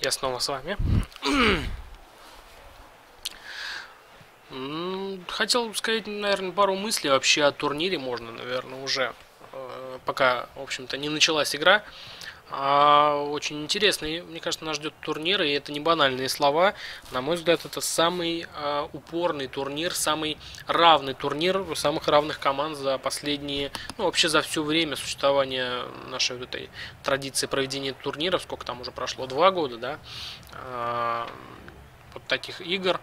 Я снова с вами. Хотел сказать, наверное, пару мыслей вообще о турнире можно, наверное, уже. Э, пока, в общем-то, не началась игра. А, очень интересный, мне кажется, нас ждет турнир, и это не банальные слова. На мой взгляд, это самый а, упорный турнир, самый равный турнир самых равных команд за последние, ну, вообще за все время существования нашей вот этой традиции проведения турниров. Сколько там уже прошло? Два года, да? А, вот таких игр.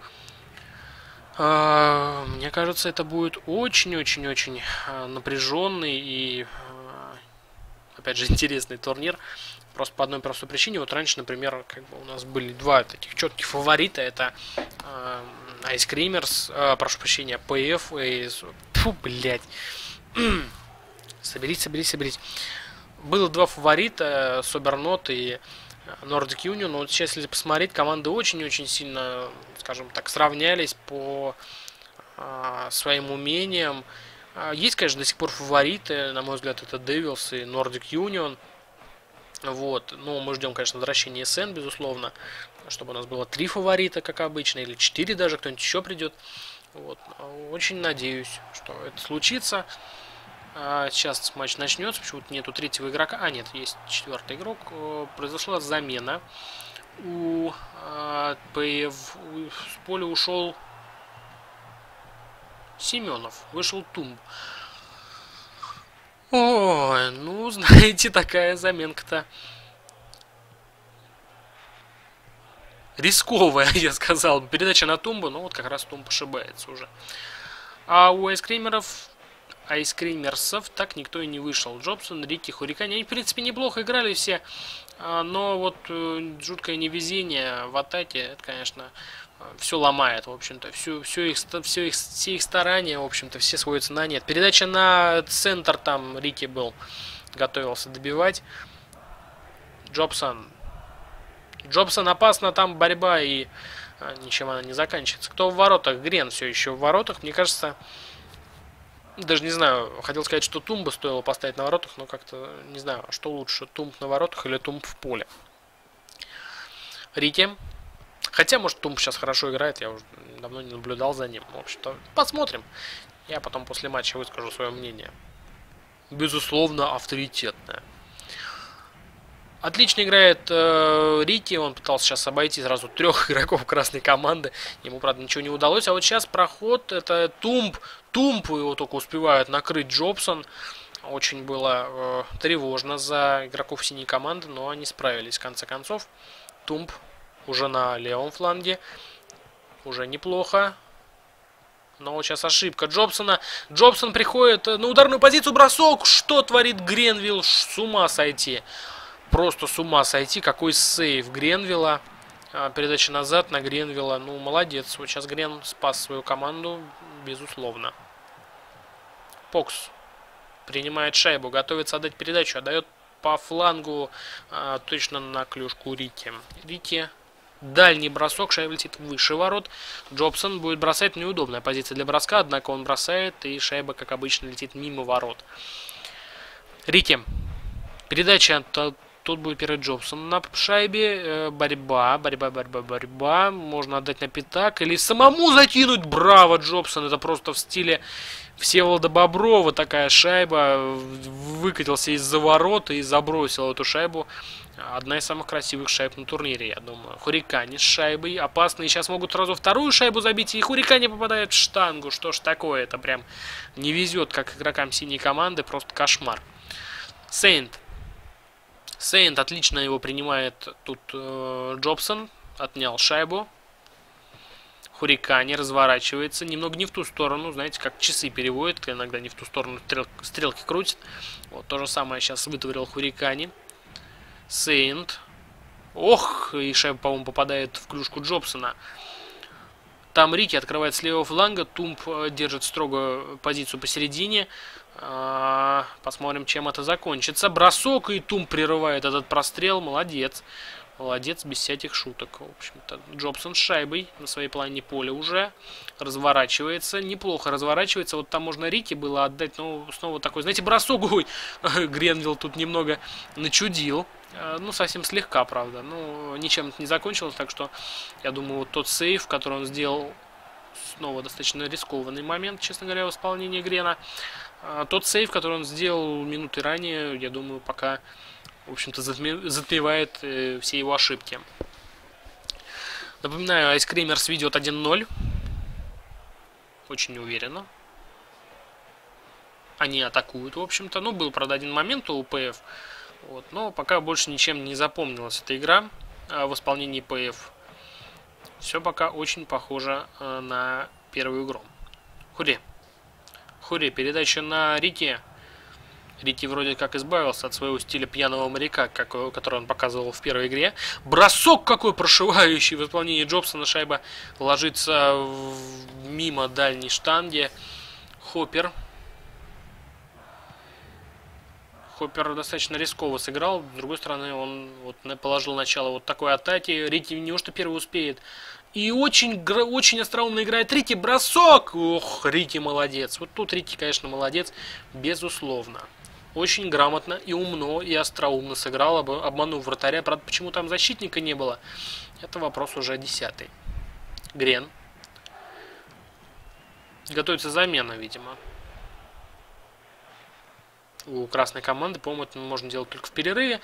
А, мне кажется, это будет очень-очень-очень а, напряженный и опять же, интересный турнир. Просто по одной простой причине. Вот раньше, например, как бы у нас были два таких четких фаворита. Это э, Ice Creamers, э, прошу прощения, PF и... Фу, блядь. соберись, соберись, соберись. Было два фаворита, Собернот и Nordic Union. Но вот сейчас, если посмотреть, команды очень-очень сильно, скажем так, сравнялись по э, своим умениям. А, есть, конечно, до сих пор фавориты, на мой взгляд, это Devils и Nordic Union. Вот, ну, мы ждем, конечно, возвращения СН, безусловно, чтобы у нас было три фаворита, как обычно, или четыре даже, кто-нибудь еще придет. Вот, очень надеюсь, что это случится. А, сейчас матч начнется, почему-то нету третьего игрока. А, нет, есть четвертый игрок. Произошла замена. У а, ПФ с поля ушел Семенов. Вышел Тумб. Ой, ну, знаете, такая заменка-то рисковая, я сказал. Передача на Тумбу, но вот как раз Тумб ошибается уже. А у айскримеров, айскримерсов так никто и не вышел. Джобсон, Рики, Хурикани, они, в принципе, неплохо играли все, а, но вот э, жуткое невезение в атаке, это, конечно, все ломает, в общем-то. Все, все, их, все, их, все их старания, в общем-то, все сводятся на нет. Передача на центр там Рики был, готовился добивать. Джобсон. Джобсон опасно, там борьба и а, ничем она не заканчивается. Кто в воротах? Грен все еще в воротах. Мне кажется, даже не знаю, хотел сказать, что Тумба стоило поставить на воротах, но как-то не знаю, что лучше, Тумб на воротах или Тумб в поле. Рики Хотя, может, Тумп сейчас хорошо играет, я уже давно не наблюдал за ним. В общем-то, посмотрим. Я потом после матча выскажу свое мнение. Безусловно, авторитетное. Отлично играет э, Рики, он пытался сейчас обойти сразу трех игроков красной команды. Ему, правда, ничего не удалось. А вот сейчас проход, это Тумп. Тумп его только успевают накрыть Джобсон. Очень было э, тревожно за игроков синей команды, но они справились в конце концов. Тумп уже на левом фланге. Уже неплохо. Но сейчас ошибка Джобсона. Джобсон приходит на ударную позицию. Бросок. Что творит Гренвилл? С ума сойти. Просто с ума сойти. Какой сейв Гренвилла. А, передача назад на Гренвилла. Ну, молодец. Вот сейчас Грен спас свою команду. Безусловно. Покс принимает шайбу. Готовится отдать передачу. Отдает по флангу а, точно на клюшку Рики. Рики Дальний бросок, шайба летит выше ворот. Джобсон будет бросать, неудобная позиция для броска, однако он бросает, и шайба, как обычно, летит мимо ворот. Рики. Передача Тут будет первый Джобсон на шайбе. Э, борьба, борьба, борьба, борьба. Можно отдать на пятак. Или самому закинуть. Браво, Джобсон. Это просто в стиле Всеволода Боброва такая шайба. Выкатился из-за ворота и забросил эту шайбу. Одна из самых красивых шайб на турнире, я думаю. Хурикане с шайбой. Опасные сейчас могут сразу вторую шайбу забить. И Хурикане попадает в штангу. Что ж такое? Это прям не везет, как игрокам синей команды. Просто кошмар. Сейнт. Сейнт отлично его принимает тут э, Джобсон. Отнял шайбу. Хурикане разворачивается. Немного не в ту сторону. Знаете, как часы переводят. Иногда не в ту сторону стрел, стрелки крутят. Вот то же самое сейчас вытворил Хурикане. Сейнт. Ох, и шайба, по-моему, попадает в клюшку Джобсона. Там Рики открывает с левого фланга. Тумп э, держит строго позицию посередине. А, посмотрим, чем это закончится. Бросок, и Тумп прерывает этот прострел. Молодец. Молодец, без всяких шуток. В общем-то, Джобсон с шайбой на своей половине поля уже разворачивается. Неплохо разворачивается. Вот там можно Рики было отдать, но снова такой, знаете, бросок. Ой, Гренвилл тут немного начудил. Э, ну, совсем слегка, правда. Ну, ничем не закончилось, так что я думаю, вот тот сейф, который он сделал, снова достаточно рискованный момент, честно говоря, в исполнении Грена. Э, тот сейф, который он сделал минуты ранее, я думаю, пока в общем-то, затмевает э, все его ошибки. Напоминаю, Creamers ведет 1-0. Очень неуверенно. Они атакуют, в общем-то. Ну, был, правда, один момент у ПФ. Вот, но пока больше ничем не запомнилась эта игра а в исполнении ПФ. Все пока очень похоже а, на первую игру. Хури. Хури, передача на Рике. Рики вроде как избавился от своего стиля пьяного моряка, который он показывал в первой игре. Бросок какой прошивающий в исполнении Джобсона. Шайба ложится в, мимо дальней штанги. Хоппер. Хоппер достаточно рисково сыграл. С другой стороны, он вот положил начало вот такой атаки. Рики неужто первый успеет. И очень, очень остроумно играет Рики. Бросок! Ох, Рики молодец. Вот тут Рики, конечно, молодец. Безусловно очень грамотно и умно и остроумно сыграл, обманув вратаря. Правда, почему там защитника не было, это вопрос уже десятый. Грен. Готовится замена, видимо. У красной команды, по-моему, это можно делать только в перерыве.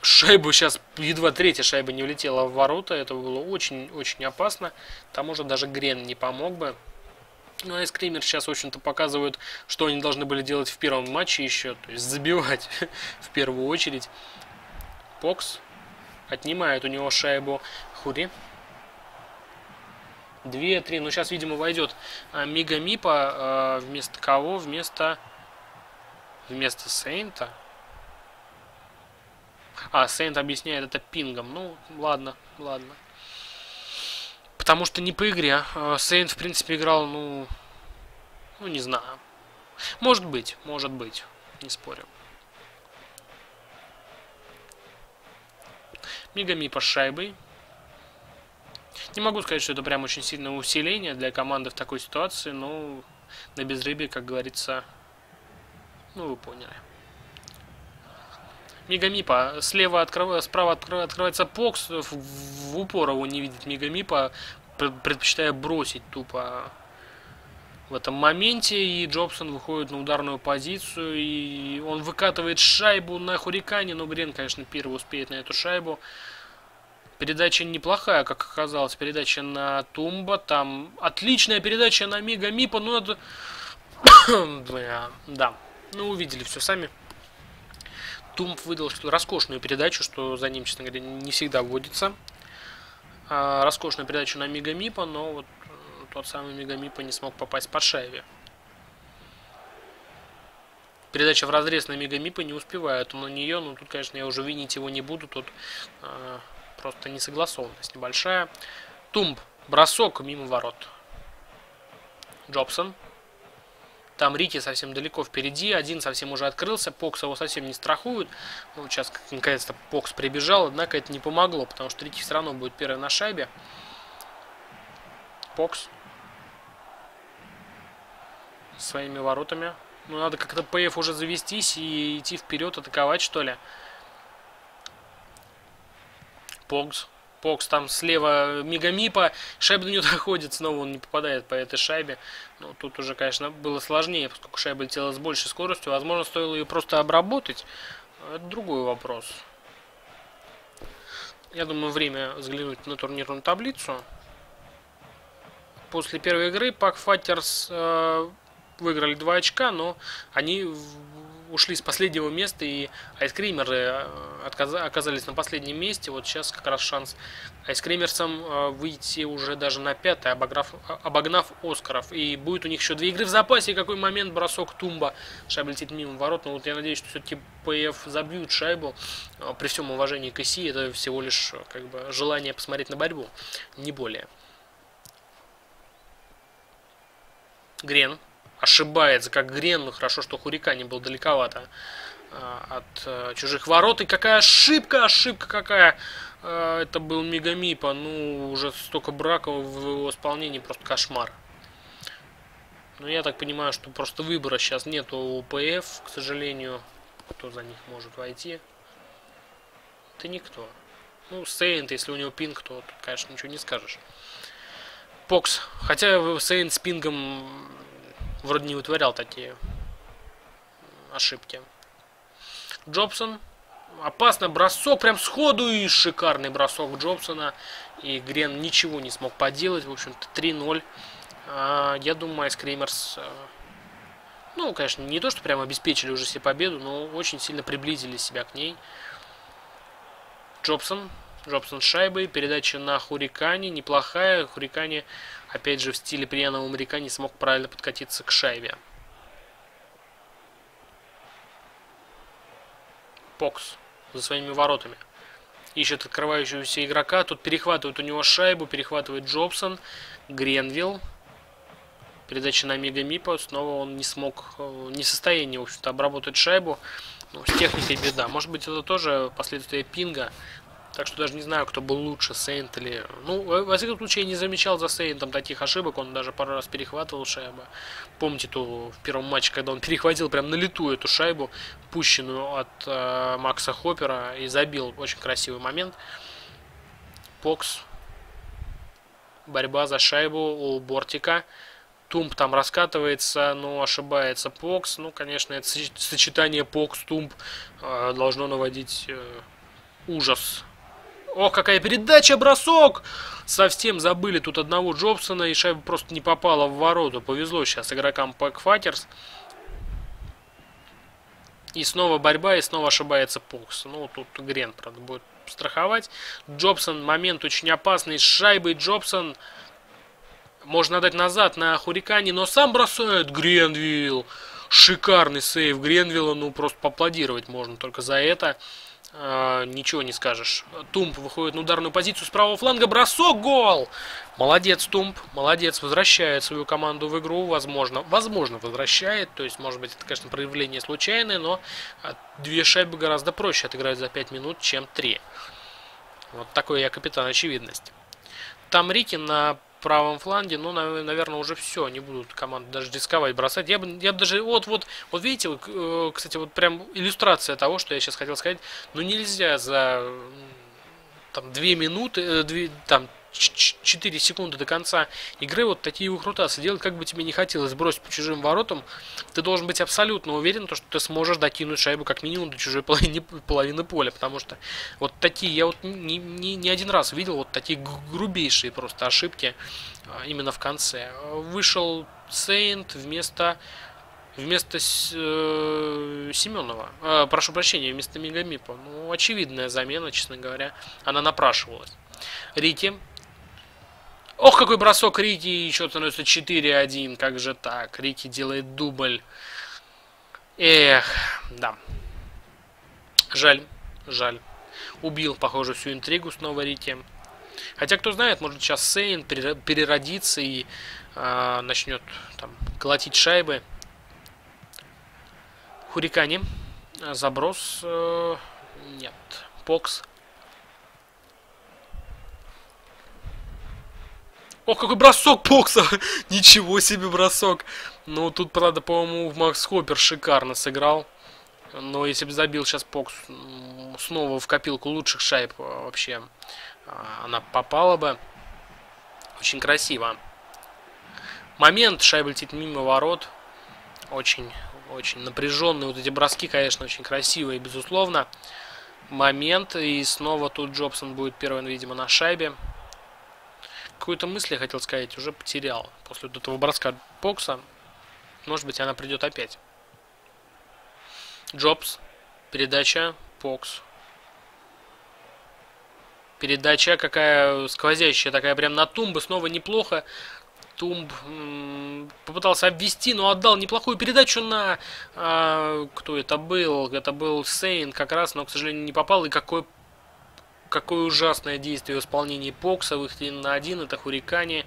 Шайбу сейчас, едва третья шайба не влетела в ворота. Это было очень-очень опасно. Там уже даже Грен не помог бы. Ну, а Скример сейчас, в общем-то, показывают, что они должны были делать в первом матче еще. То есть забивать в первую очередь. Покс отнимает у него шайбу Хури. 2-3. Ну, сейчас, видимо, войдет а, Мига Мипа. А, вместо кого? Вместо... Вместо Сейнта. А, Сейнт объясняет это пингом. Ну, ладно, ладно. Потому что не по игре. А, Сейн, в принципе, играл, ну... Ну, не знаю. Может быть, может быть. Не спорю. Мигами по шайбой. Не могу сказать, что это прям очень сильное усиление для команды в такой ситуации, но на безрыбье, как говорится, ну вы поняли. Мегамипа. Слева открывается, справа открывается Покс. В, в упор его не видит Мегамипа, предпочитая бросить тупо в этом моменте. И Джобсон выходит на ударную позицию. И он выкатывает шайбу на Хурикане. Но Грен, конечно, первый успеет на эту шайбу. Передача неплохая, как оказалось. Передача на Тумба. Там отличная передача на Мига Мипа. Ну, это... да. Ну, увидели все сами. Тумб выдал роскошную передачу, что за ним, честно говоря, не всегда вводится. А, роскошную передачу на Мегамипа, но вот э, тот самый Мегамипа не смог попасть по шайбе. Передача в разрез на Мегамипа не успевает он на нее, но тут, конечно, я уже винить его не буду, тут э, просто несогласованность небольшая. Тумб, бросок мимо ворот. Джобсон там Рики совсем далеко впереди, один совсем уже открылся, Покс его совсем не страхует. Ну, сейчас наконец-то Покс прибежал, однако это не помогло, потому что Рики все равно будет первый на шайбе. Покс. Своими воротами. Ну, надо как-то ПФ уже завестись и идти вперед, атаковать, что ли. Покс. Покс там слева Мегамипа, шайба до него доходит, снова он не попадает по этой шайбе. Но тут уже, конечно, было сложнее, поскольку шайба летела с большей скоростью. Возможно, стоило ее просто обработать. Это другой вопрос. Я думаю, время взглянуть на турнирную таблицу. После первой игры Пак Файтерс э, выиграли 2 очка, но они ушли с последнего места, и айскримеры э, оказались на последнем месте. Вот сейчас как раз шанс айскримерсам э, выйти уже даже на пятое, обогнав, обогнав Оскаров. И будет у них еще две игры в запасе. И какой момент бросок Тумба. Шайба летит мимо ворот. Но вот я надеюсь, что все-таки ПФ забьют шайбу. Э, при всем уважении к ИСИ, это всего лишь как бы желание посмотреть на борьбу. Не более. Грен ошибается, как Грен. Ну, хорошо, что Хурикане был далековато а, от а, чужих ворот. И какая ошибка, ошибка какая. А, это был Мегамипа. Ну, уже столько браков в его исполнении, просто кошмар. Ну, я так понимаю, что просто выбора сейчас нету у ПФ, к сожалению. Кто за них может войти? Это никто. Ну, Сейнт, если у него пинг, то, тут, конечно, ничего не скажешь. Покс. Хотя Сейнт с пингом вроде не вытворял такие ошибки. Джобсон. Опасно бросок, прям сходу и шикарный бросок Джобсона. И Грен ничего не смог поделать. В общем-то, 3-0. А, я думаю, Айс. А, ну, конечно, не то, что прям обеспечили уже себе победу, но очень сильно приблизили себя к ней. Джобсон. Джобсон с шайбой. Передача на Хурикане. Неплохая. Хурикане, опять же, в стиле пьяного америка не смог правильно подкатиться к шайбе. Покс за своими воротами. Ищет открывающегося игрока. Тут перехватывает у него шайбу. Перехватывает Джобсон. Гренвилл. Передача на Мега Мипа. Снова он не смог, э, не в состоянии, в общем-то, обработать шайбу. Ну, с техникой беда. Может быть, это тоже последствия пинга. Так что даже не знаю, кто был лучше, Сейнт или... Ну, во всяком случае, я не замечал за Сейнтом таких ошибок. Он даже пару раз перехватывал шайбу. Помните ту в первом матче, когда он перехватил прям на лету эту шайбу, пущенную от э, Макса Хоппера, и забил. Очень красивый момент. Покс. Борьба за шайбу у Бортика. Тумб там раскатывается, но ошибается Покс. Ну, конечно, это сочетание Покс-Тумб э, должно наводить э, ужас Ох, какая передача, бросок! Совсем забыли тут одного Джобсона, и шайба просто не попала в ворота. Повезло сейчас игрокам Puck Fuckers. И снова борьба, и снова ошибается Покс. Ну, тут Грен, правда, будет страховать. Джобсон, момент очень опасный. С шайбой Джобсон можно дать назад на Хурикане, но сам бросает Гренвилл. Шикарный сейв Гренвилла, ну просто поаплодировать можно только за это. А, ничего не скажешь. Тумп выходит на ударную позицию с правого фланга. Бросок, гол! Молодец, Тумп. Молодец, возвращает свою команду в игру. Возможно, возможно, возвращает. То есть, может быть, это, конечно, проявление случайное, но а, две шайбы гораздо проще отыграть за 5 минут, чем 3. Вот такой я капитан очевидность. Там Рики на правом фланге, ну, наверное, уже все, не будут команды даже рисковать, бросать. Я бы, я бы даже, вот, вот, вот видите, э, кстати, вот прям иллюстрация того, что я сейчас хотел сказать, ну, нельзя за там 2 минуты, 2, э, там 4 секунды до конца игры вот такие выкрутасы делать, как бы тебе не хотелось бросить по чужим воротам, ты должен быть абсолютно уверен, то, что ты сможешь докинуть шайбу как минимум до чужой половины, половины поля, потому что вот такие, я вот не, не, не один раз видел вот такие грубейшие просто ошибки а, именно в конце. Вышел Сейнт вместо вместо э, Семенова. Э, прошу прощения, вместо Мегамипа. Ну, очевидная замена, честно говоря. Она напрашивалась. Рики Ох, какой бросок Рики, еще становится 4-1. Как же так? Рики делает дубль. Эх, да. Жаль, жаль. Убил, похоже, всю интригу снова Рики. Хотя, кто знает, может сейчас Сейн переродится и э, начнет там колотить шайбы. Хурикане. Заброс. Э, нет. Покс. Ох, какой бросок Покса! Ничего себе бросок! Ну, тут, правда, по-моему, Макс Хоппер шикарно сыграл. Но если бы забил сейчас Покс снова в копилку лучших шайб а, вообще, а, она попала бы. Очень красиво. Момент, шайба летит мимо ворот. Очень, очень напряженные. Вот эти броски, конечно, очень красивые, безусловно. Момент, и снова тут Джобсон будет первым, видимо, на шайбе какую-то мысль я хотел сказать, уже потерял. После этого броска бокса, может быть, она придет опять. Джобс, передача, Покс. Передача какая сквозящая, такая прям на тумбы, снова неплохо. Тумб попытался обвести, но отдал неплохую передачу на... А, кто это был? Это был Сейн как раз, но, к сожалению, не попал. И какой какое ужасное действие в исполнении Покса, выход на один, это Хурикане.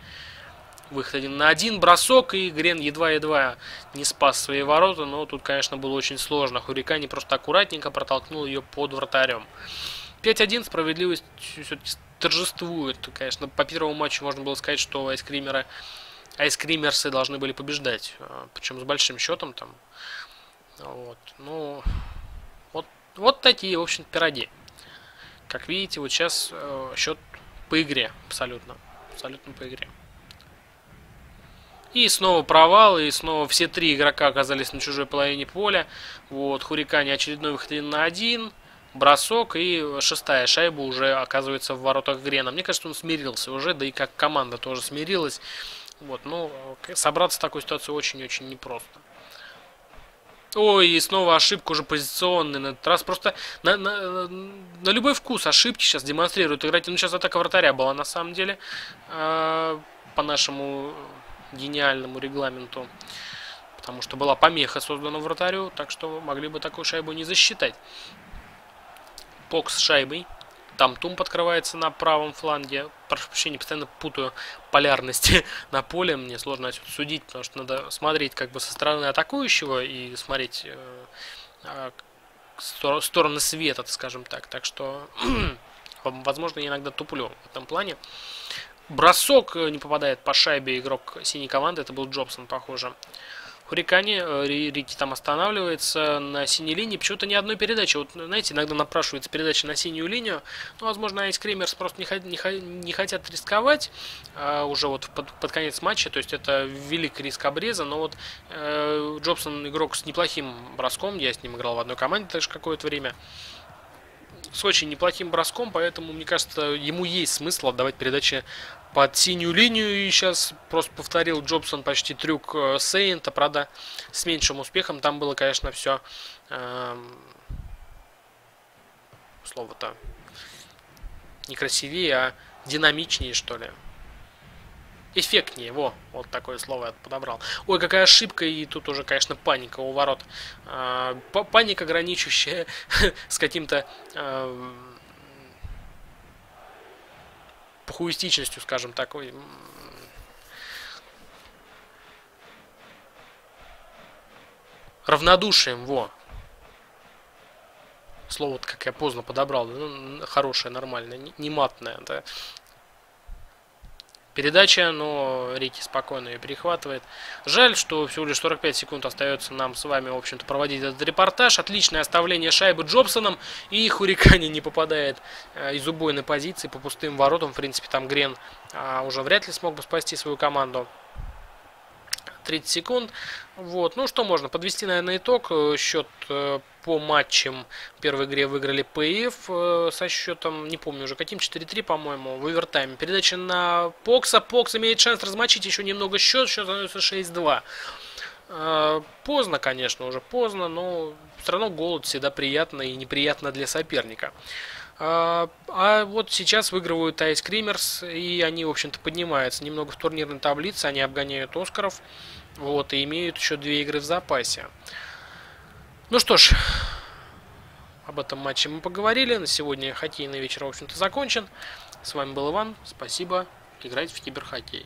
выход один на один, бросок, и Грен едва-едва не спас свои ворота, но тут, конечно, было очень сложно. Хурикани просто аккуратненько протолкнул ее под вратарем. 5-1, справедливость все-таки торжествует. Конечно, по первому матчу можно было сказать, что айскримеры, айскримерсы должны были побеждать. А, Причем с большим счетом там. Вот. Ну, вот, вот такие, в общем, пироги. Как видите, вот сейчас э, счет по игре абсолютно. Абсолютно по игре. И снова провал, и снова все три игрока оказались на чужой половине поля. Вот, Хурикани очередной выход на один бросок и шестая шайба уже оказывается в воротах Грена. Мне кажется, он смирился уже, да и как команда тоже смирилась. Вот, ну, собраться в такой ситуации очень-очень непросто. Ой, и снова ошибка уже позиционная. На этот раз просто на, на, на любой вкус ошибки сейчас демонстрируют играть. Ну, сейчас атака вратаря была на самом деле. Э, по нашему гениальному регламенту. Потому что была помеха создана вратарю. Так что могли бы такую шайбу не засчитать. Пок с шайбой. Там Тум подкрывается на правом фланге. Прошу прощения, постоянно путаю полярности на поле. Мне сложно отсюда судить, потому что надо смотреть как бы со стороны атакующего и смотреть э, э, стороны света, скажем так. Так что, возможно, я иногда туплю в этом плане. Бросок не попадает по шайбе игрок синей команды. Это был Джобсон, похоже. Хурикане, э, Рики там останавливается на синей линии. Почему-то ни одной передачи. Вот, знаете, иногда напрашивается передача на синюю линию. Ну, возможно, Айс Кремерс просто не, не, не хотят рисковать а, уже вот под, под конец матча. То есть это велик риск обреза. Но вот э, Джобсон игрок с неплохим броском. Я с ним играл в одной команде также какое-то время с очень неплохим броском, поэтому, мне кажется, ему есть смысл отдавать передачи под синюю линию. И сейчас просто повторил Джобсон почти трюк э, Сейнта, правда, с меньшим успехом. Там было, конечно, все эм, слово-то не красивее, а динамичнее, что ли. Эффектнее, во, вот такое слово я подобрал. Ой, какая ошибка, и тут уже, конечно, паника у ворот. Э, паника, граничащая с каким-то... Э, похуистичностью, скажем так, равнодушием, во. Слово, как я поздно подобрал, ну, хорошее, нормальное, не, матное, да. Передача, но Рики спокойно ее перехватывает. Жаль, что всего лишь 45 секунд остается нам с вами, в общем-то, проводить этот репортаж. Отличное оставление шайбы Джобсоном. И Хурикани не попадает э, из убойной позиции по пустым воротам. В принципе, там Грен э, уже вряд ли смог бы спасти свою команду. 30 секунд. Вот. Ну, что можно? Подвести, наверное, итог. Э, счет э, по матчам в первой игре выиграли ПФ э, со счетом, не помню уже каким, 4-3, по-моему, в овертайме. Передача на Покса. Покс имеет шанс размочить еще немного счет. Счет становится 6-2. Поздно, конечно, уже поздно, но все равно голод всегда приятно и неприятно для соперника. А, а вот сейчас выигрывают Ice Creamers, и они, в общем-то, поднимаются немного в турнирной таблице, они обгоняют Оскаров, вот, и имеют еще две игры в запасе. Ну что ж, об этом матче мы поговорили. На сегодня хоккейный вечер, в общем-то, закончен. С вами был Иван. Спасибо. Играйте в киберхоккей.